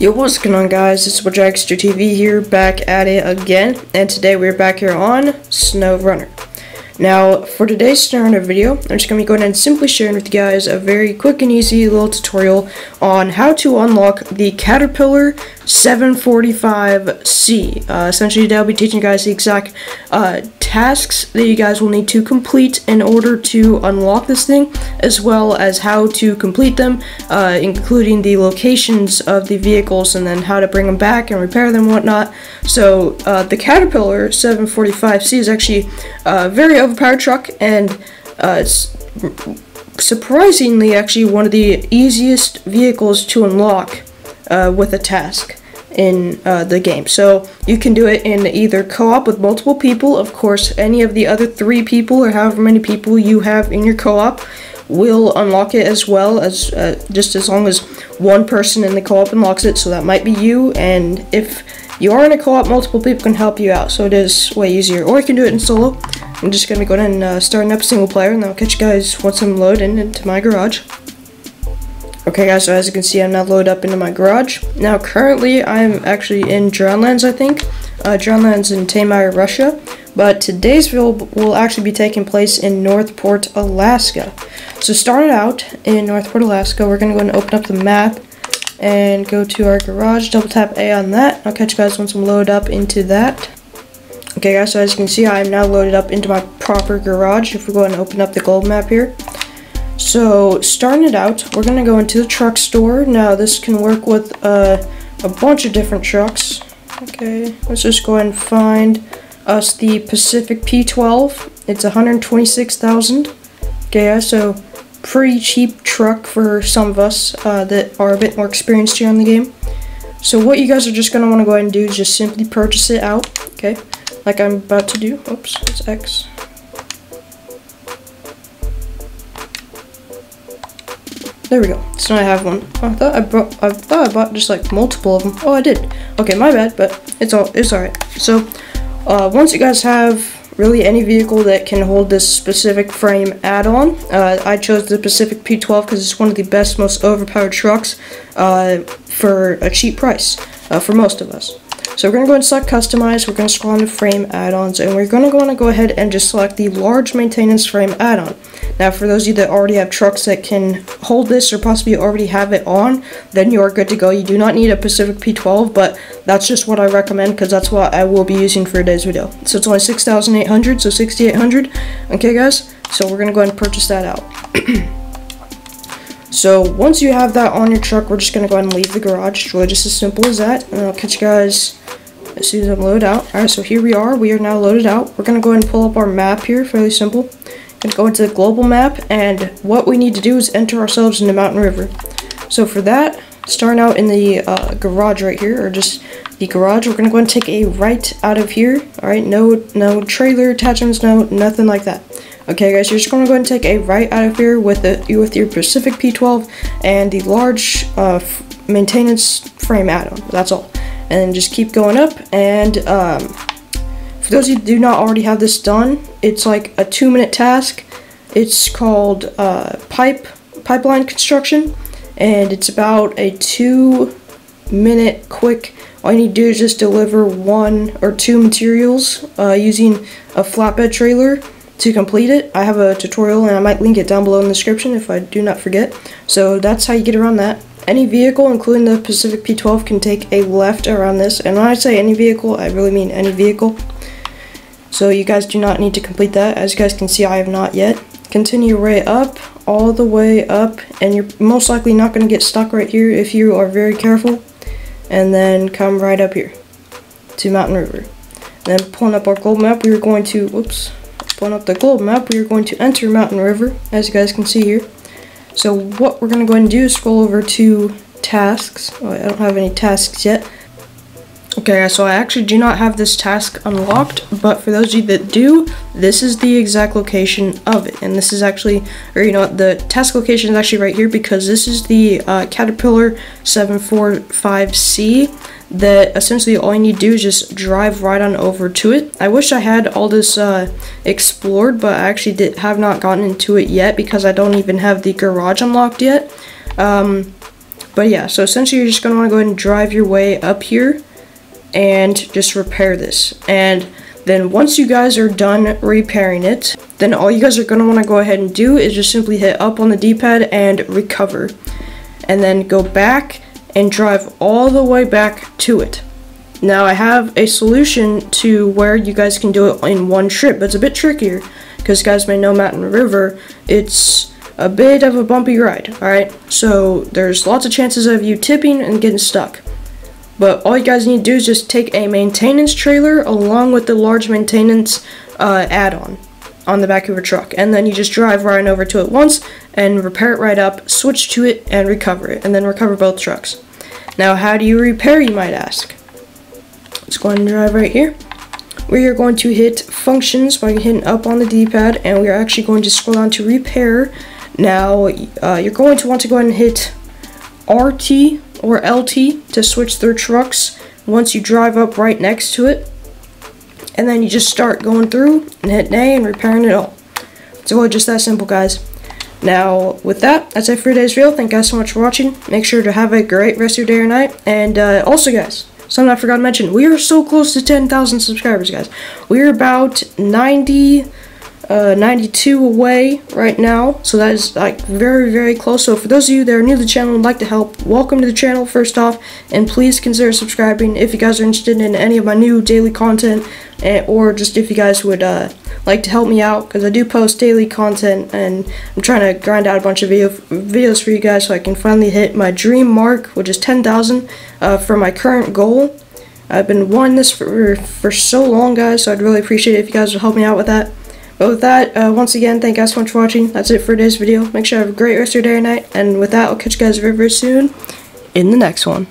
Yo, what's going on guys? It's Dragster TV here, back at it again, and today we're back here on SnowRunner. Now, for today's SnowRunner video, I'm just going to be going and simply sharing with you guys a very quick and easy little tutorial on how to unlock the Caterpillar 745C. Uh, essentially, today I'll be teaching you guys the exact uh, tasks that you guys will need to complete in order to unlock this thing, as well as how to complete them, uh, including the locations of the vehicles and then how to bring them back and repair them and whatnot. So, uh, the Caterpillar 745C is actually a very overpowered truck and uh, surprisingly actually one of the easiest vehicles to unlock uh, with a task in uh, the game. So you can do it in either co-op with multiple people. Of course, any of the other three people or however many people you have in your co-op will unlock it as well as uh, just as long as one person in the co-op unlocks it. So that might be you. And if you are in a co-op, multiple people can help you out. So it is way easier. Or you can do it in solo. I'm just going to be going and uh, starting up single player and I'll catch you guys once I'm loading into my garage. Okay guys, so as you can see, I'm now loaded up into my garage. Now currently, I'm actually in Drowned Lands, I think. Uh, Drowned Lands in Taymyr, Russia. But today's video will actually be taking place in Northport, Alaska. So started out in Northport, Alaska, we're going to go and open up the map and go to our garage, double tap A on that. I'll catch you guys once I'm loaded up into that. Okay guys, so as you can see, I am now loaded up into my proper garage. If we go and open up the gold map here. So, starting it out, we're going to go into the truck store. Now, this can work with uh, a bunch of different trucks. Okay, let's just go ahead and find us the Pacific P12. It's 126,000. Okay, so pretty cheap truck for some of us uh, that are a bit more experienced here in the game. So what you guys are just going to want to go ahead and do is just simply purchase it out, okay, like I'm about to do. Oops, it's X. There we go. So now I have one. Oh, I thought I brought. I thought I bought just like multiple of them. Oh, I did. Okay, my bad, but it's all. It's all right. So, uh, once you guys have really any vehicle that can hold this specific frame add-on, uh, I chose the Pacific P12 because it's one of the best, most overpowered trucks uh, for a cheap price uh, for most of us. So we're going to go and select customize, we're going to scroll on into frame add-ons, and we're going to go and go ahead and just select the large maintenance frame add-on. Now for those of you that already have trucks that can hold this or possibly already have it on, then you are good to go. You do not need a Pacific P12, but that's just what I recommend because that's what I will be using for today's video. So it's only 6,800, so 6,800. Okay guys, so we're going to go ahead and purchase that out. So once you have that on your truck, we're just going to go ahead and leave the garage. It's really just as simple as that. And I'll catch you guys as soon as I'm loaded out. Alright, so here we are. We are now loaded out. We're going to go ahead and pull up our map here. Fairly simple. Going to go into the global map. And what we need to do is enter ourselves into Mountain River. So for that, starting out in the uh, garage right here, or just the garage, we're going to go and take a right out of here. Alright, no, no trailer attachments, no, nothing like that. Okay guys, you're just going to go ahead and take a right out of here with the with your Pacific P12 and the large uh, maintenance frame add-on. That's all. And just keep going up and um, for those who do not already have this done, it's like a two minute task. It's called uh, pipe pipeline construction and it's about a two minute quick all you need to do is just deliver one or two materials uh, using a flatbed trailer to complete it, I have a tutorial and I might link it down below in the description if I do not forget. So that's how you get around that. Any vehicle, including the Pacific P12, can take a left around this. And when I say any vehicle, I really mean any vehicle. So you guys do not need to complete that. As you guys can see, I have not yet. Continue right up, all the way up, and you're most likely not going to get stuck right here if you are very careful. And then come right up here to Mountain River. Then pulling up our gold map, we are going to, whoops, Pulling up the globe map, we are going to enter Mountain River, as you guys can see here. So what we're going to go ahead and do is scroll over to tasks. Oh, I don't have any tasks yet. Okay, so I actually do not have this task unlocked, but for those of you that do, this is the exact location of it. And this is actually, or you know what, the task location is actually right here because this is the uh, Caterpillar 745C that essentially all you need to do is just drive right on over to it. I wish I had all this uh, explored, but I actually did, have not gotten into it yet because I don't even have the garage unlocked yet. Um, But yeah, so essentially you're just going to want to go ahead and drive your way up here and just repair this. And then once you guys are done repairing it, then all you guys are going to want to go ahead and do is just simply hit up on the D-pad and recover. And then go back and drive all the way back to it. Now I have a solution to where you guys can do it in one trip, but it's a bit trickier because guys may know Mountain River, it's a bit of a bumpy ride, alright? So there's lots of chances of you tipping and getting stuck. But all you guys need to do is just take a maintenance trailer along with the large maintenance uh, add-on on the back of your truck. And then you just drive right over to it once and repair it right up, switch to it, and recover it. And then recover both trucks. Now, how do you repair, you might ask? Let's go ahead and drive right here. We are going to hit functions by hitting up on the D-pad, and we are actually going to scroll down to repair. Now, uh, you're going to want to go ahead and hit RT or LT to switch through trucks once you drive up right next to it. And then you just start going through and hit A and repairing it all. It's really just that simple, guys. Now, with that, that's it for today's video. Thank you guys so much for watching. Make sure to have a great rest of your day or night. And uh, also, guys, something I forgot to mention. We are so close to 10,000 subscribers, guys. We're about 90 uh, 92 away right now, so that is like very, very close. So for those of you that are new to the channel and like to help, welcome to the channel first off, and please consider subscribing if you guys are interested in any of my new daily content, and, or just if you guys would uh, like to help me out, because I do post daily content, and I'm trying to grind out a bunch of video videos for you guys so I can finally hit my dream mark, which is 10,000 uh, for my current goal. I've been wanting this for, for so long, guys, so I'd really appreciate it if you guys would help me out with that. But with that, uh, once again, thank you guys so much for watching. That's it for today's video. Make sure you have a great rest of your day or night. And with that, I'll catch you guys very, very soon in the next one.